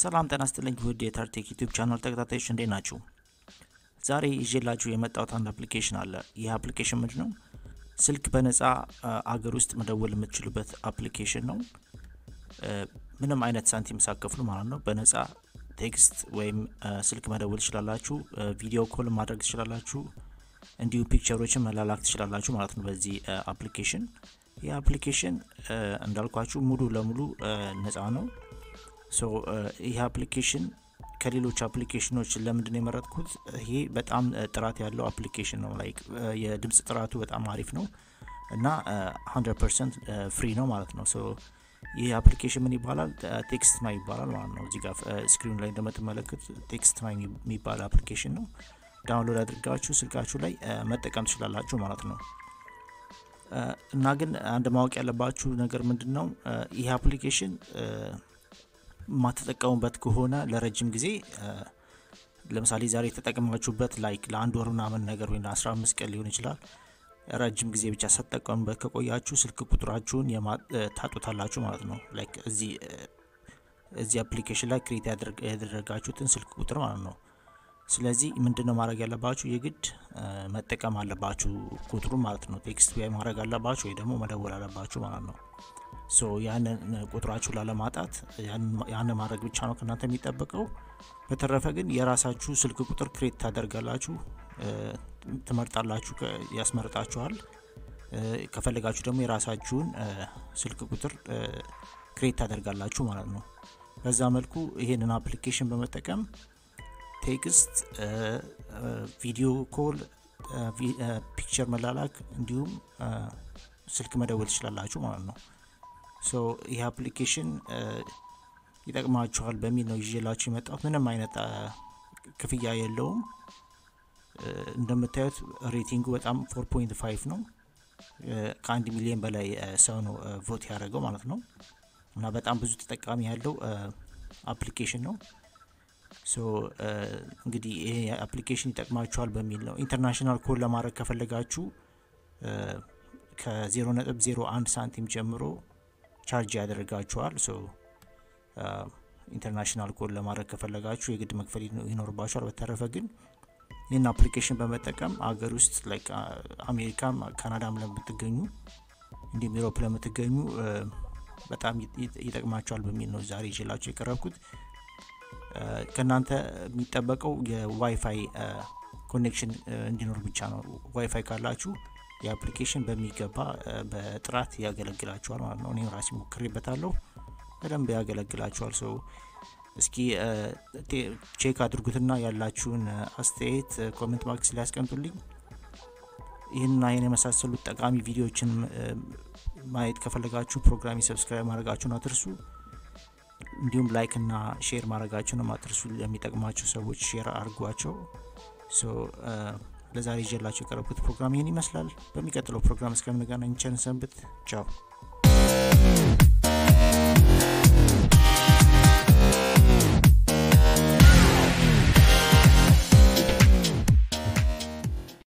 ሰላም ጤና ይስጥልኝ ውድ የታድቴክ YouTube channel ተከታታዮች እንዴት ናችሁ? ዛሬ ይዤላችሁ የመጣሁት አንድ application አለ። ይህ application ምንድን ነው? ስልክ በነፃ አገር ውስጥ መደወል የምትችሉበት application ነው። ምንም አይነት ሳንቲም ሳትከፍሉ ማለት ነው። በነፃ text ወይም ስልክ መደወል ትችላላችሁ። video call ማድረግ ትችላላችሁ። እንዲሁም picture ኦችን መላላክ ትችላላችሁ ማለት ነው በዚህ application። ይህ application እንዳልኳችሁ ሙሉ ለሙሉ ነፃ ነው። ይህ application ከሌሎች application ኖች ለምንድን ነው የመረጥኩት? ይሄ በጣም ጥራት ያለው application ነው። like የድምፅ ጥራቱ በጣም አሪፍ ነው እና 100 percent free ነው ማለት ነው። ይህ application ምን ይባላል? text me ይባላል ማለት ነው። እዚህ screen ኑ ላይ እንደምትመለከት text me የሚባል application ነው። download አድርጋችሁ ስልካችሁ ላይ መጠቀም ትችላላችሁ ማለት ነው። እና ግን አንድ ማወቅ ያለባችሁ ነገር ምንድን ነው ይህ application የማትጠቀሙበት ከሆነ ለረጅም ጊዜ ለምሳሌ ዛሬ የተጠቀማችሁበት like ለአንድ ወር ምናምን ነገር ወይ አስራ አምስት ቀን ሊሆን ይችላል። ረጅም ጊዜ ብቻ ሳትጠቀሙበት ከቆያችሁ ስልክ ቁጥራችሁን ታጡታላችሁ ማለት ነው። like እዚህ እዚህ application ላይ create ያደረጋችሁትን ስልክ ቁጥር ማለት ነው። ስለዚህ ምንድን ማድረግ ያለባችሁ? የግድ መጠቀም አለባችሁ ቁጥሩ ማለት ነው። text ማድረግ አለባችሁ ወይ ደግሞ መደወል አለባችሁ ማለት ነው። ያንን ቁጥራችሁ ላለማጣት ያንን ማድረግ ብቻ ነው ከእናንተ የሚጠበቀው። በተረፈ ግን የራሳችሁ ስልክ ቁጥር create ታደርጋላችሁ፣ ትመርጣላችሁ፣ ያስመርጣችኋል። ከፈለጋችሁ ደግሞ የራሳችሁን ስልክ ቁጥር create ታደርጋላችሁ ማለት ነው። በዛ መልኩ ይሄንን application በመጠቀም text፣ video call፣ picture መላላክ እንዲሁም ስልክ መደወል ትችላላችሁ ማለት ነው። ይህ application ይጠቅማችኋል በሚል ነው ይዤላችሁ የመጣሁት። ምንም አይነት ክፍያ የለውም። እንደምታዩት rating ኡ በጣም four point five ነው። ከአንድ ሚሊዮን በላይ ሰው ነው vote ያደረገው ማለት ነው እና በጣም ብዙ ተጠቃሚ ያለው application ነው። so እንግዲህ ይሄ application ይጠቅማችኋል በሚል ነው። international call ለማድረግ ከፈለጋችሁ ከ0.01 ሳንቲም ጀምሮ ቻርጅ ያደርጋችኋል። international call ለማድረግ ከፈለጋችሁ የግድ መክፈል ይኖርባችኋል። በተረፈ ግን ይህን application በመጠቀም አገር ውስጥ አሜሪካም ካናዳም ለምትገኙ እንዲሁም Europe ለምትገኙ በጣም ይጠቅማችኋል በሚል ነው ዛሬ ይዤላችሁ የቀረብኩት። ከእናንተ የሚጠበቀው የ WiFi connection እንዲኖር ብቻ ነው። ዋይፋይ ካላችሁ ይህ application በሚገባ በጥራት ያገለግላችኋል ማለት ነው። እኔ ራሴ ሞክሬበታለሁ፣ በደንብ ያገለግላችኋል። so እስኪ check አድርጉትና ያላችሁን አስተያየት comment box ላይ ያስቀምጡልኝ። ይህንና ይህን የመሳሰሉት ጠቃሚ ቪዲዮዎችን ማየት ከፈለጋችሁ ፕሮግራሜን subscribe ማድረጋችሁን አትርሱ። እንዲሁም like እና share ማድረጋችሁንም አትርሱ። የሚጠቅማችሁ ሰዎች share አድርጓቸው። ለዛሬ ይዤላችሁ የቀረብኩት ፕሮግራም ይህን ይመስላል። በሚቀጥለው ፕሮግራም እስከምንገናኝ ቸር ሰንብቱ። ቻው